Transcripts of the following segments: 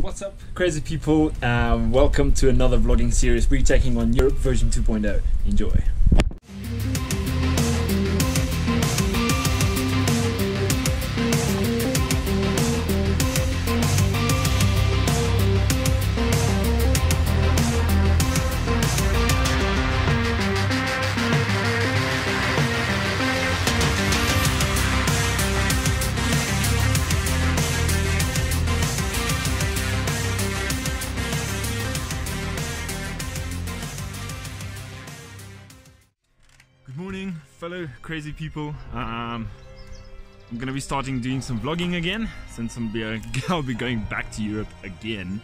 What's up, crazy people? Um, welcome to another vlogging series. We're taking on Europe version 2.0. Enjoy. Fellow crazy people. Um, I'm gonna be starting doing some vlogging again since I'm be, I'll be going back to Europe again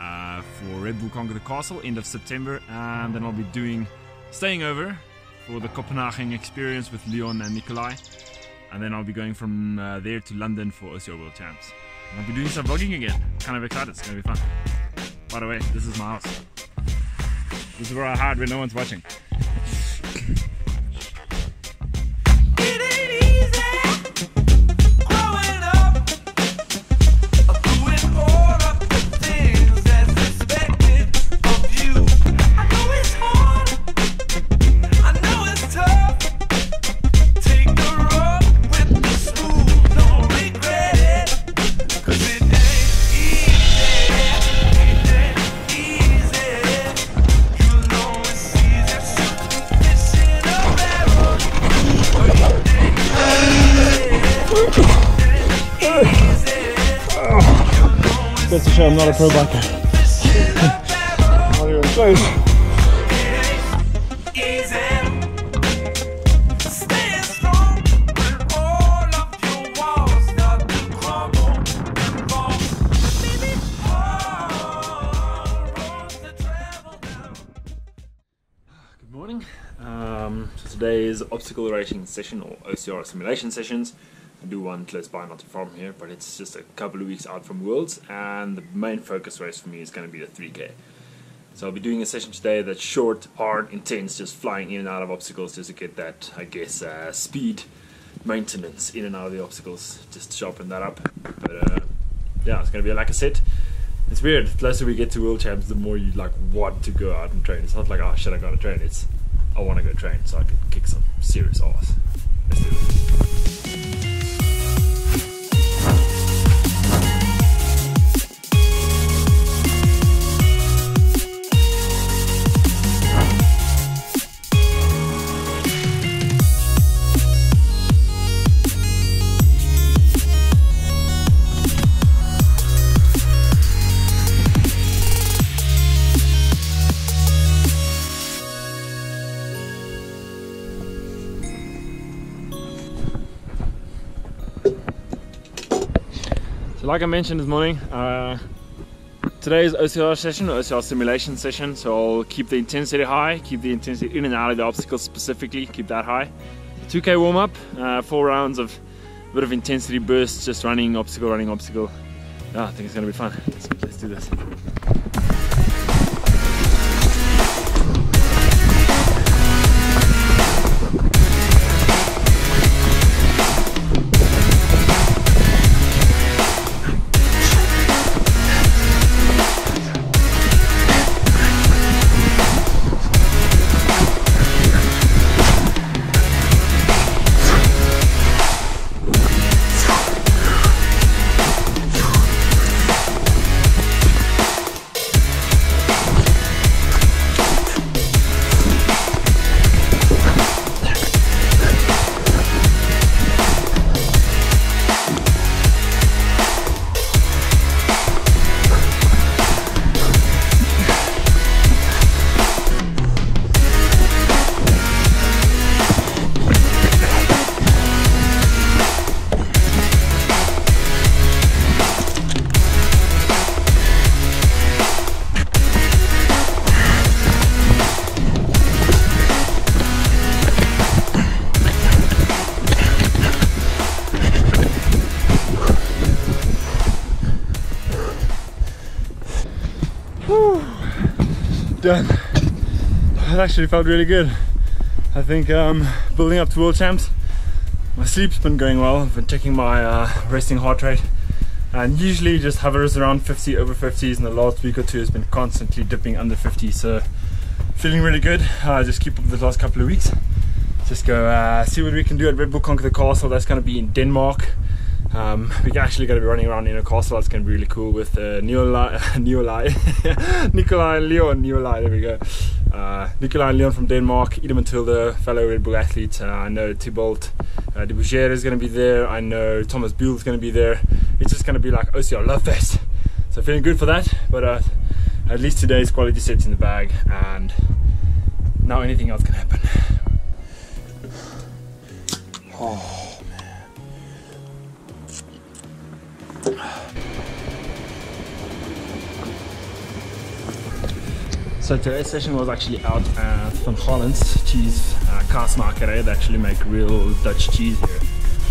uh, for Red Bull Conquer the Castle end of September, and then I'll be doing staying over for the Copenhagen experience with Leon and Nikolai, and then I'll be going from uh, there to London for OCR World Champs. And I'll be doing some vlogging again. Kind of excited. It's gonna be fun. By the way, this is my house. This is where I hide when no one's watching. I'm not a pro biker. Good morning. Um, so today is obstacle racing session or OCR simulation sessions. Do one close by, not too far from here, but it's just a couple of weeks out from Worlds, and the main focus race for me is going to be the 3K. So I'll be doing a session today that's short, hard, intense, just flying in and out of obstacles just to get that, I guess, uh, speed maintenance in and out of the obstacles, just to sharpen that up. But uh, yeah, it's going to be like I said. It's weird. The closer we get to World Champs, the more you like want to go out and train. It's not like, oh shit, I gotta train. It's, I want to go train so I can kick some serious ass. Let's do this. Like I mentioned this morning, uh, today's OCR session, OCR simulation session, so I'll keep the intensity high, keep the intensity in and out of the obstacles specifically, keep that high. 2k warm up, uh, four rounds of a bit of intensity bursts, just running, obstacle, running, obstacle. Yeah, I think it's gonna be fun. Let's, let's do this. Done. That actually felt really good. I think um, building up to world champs, my sleep's been going well. I've been checking my uh, resting heart rate and usually just hovers around 50 over 50s. and the last week or two, has been constantly dipping under 50. So feeling really good. Uh, just keep up the last couple of weeks. Just go uh, see what we can do at Red Bull Conquer the Castle. That's going to be in Denmark. Um, we're actually going to be running around in a castle. That's going to be really cool with uh, Nikolai, Nikolai, and Leon. Nikolai, there we go. Uh, Nikolai and Leon from Denmark. Ida Mathilde, fellow Red Bull athlete. Uh, I know Thibault uh, de Bouger is going to be there. I know Thomas Buell is going to be there. It's just going to be like OCR Love Fest. So feeling good for that. But uh, at least today's quality sets in the bag, and now anything else can happen. So today's session was actually out at Van Holland's cheese uh, kaasmakerij. They actually make real Dutch cheese here.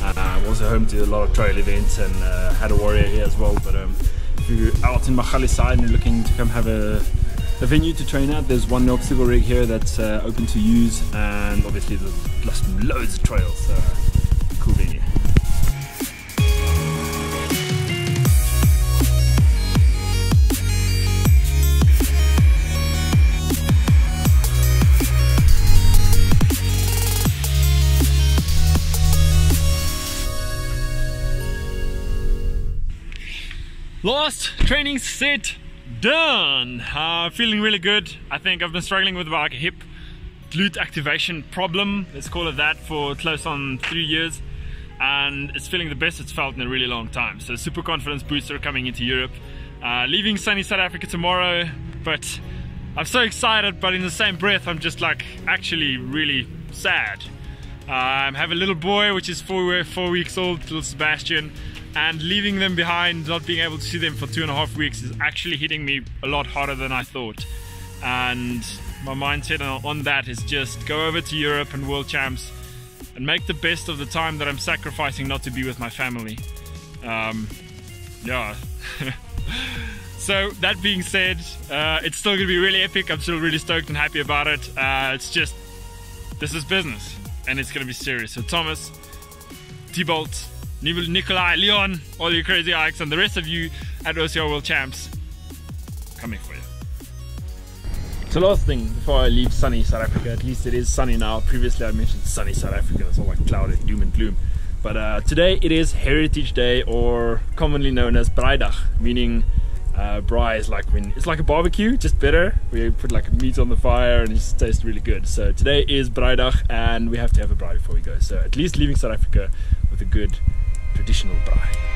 Uh, I'm also home to a lot of trail events and uh, had a warrior here as well. But um, if you're out in Magalies side and you're looking to come have a, a venue to train at, there's one obstacle rig here that's uh, open to use, and obviously there's loads of trails. So Last training set done. Uh, feeling really good. I think I've been struggling with like a hip glute activation problem, let's call it that, for close on three years. And it's feeling the best it's felt in a really long time. So super confidence booster coming into Europe. Uh, leaving sunny South Africa tomorrow, but I'm so excited, but in the same breath, I'm just like actually really sad. Uh, I have a little boy, which is four, four weeks old, little Sebastian, and leaving them behind, not being able to see them for two and a half weeks is actually hitting me a lot harder than I thought. And my mindset on- that is just go over to Europe and World Champs and make the best of the time that I'm sacrificing not to be with my family. Um, yeah. so that being said, uh, it's still gonna be really epic. I'm still really stoked and happy about it. Uh, it's just this is business and it's gonna be serious. So Thomas, Nibel, Nikolai, Leon, all you crazy Ikes, and the rest of you at OCR World Champs coming for you. So last thing before I leave sunny South Africa, at least it is sunny now. Previously I mentioned sunny South Africa, it's all like cloudy, doom and gloom. But uh, today it is Heritage Day, or commonly known as Braaidag, meaning uh, braai is like when it's like a barbecue, just better. We put like meat on the fire and it just tastes really good. So today is Braaidag, and we have to have a braai before we go. So at least leaving South Africa with a good traditional braai.